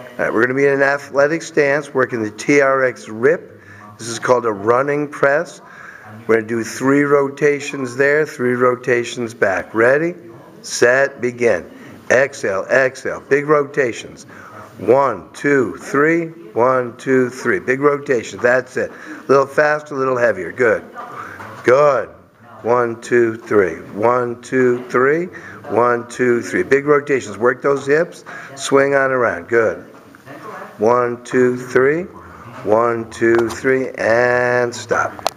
All right, we're going to be in an athletic stance, working the TRX rip. This is called a running press. We're going to do three rotations there, three rotations back. Ready, set, begin. Exhale, exhale. Big rotations. One, two, three. One, two, three. Big rotations. That's it. A little faster, a little heavier. Good. Good. One, two, three. One, two, three. One, two, three. Big rotations. Work those hips. Swing on around. Good. One, two, three. One, two, three. And stop.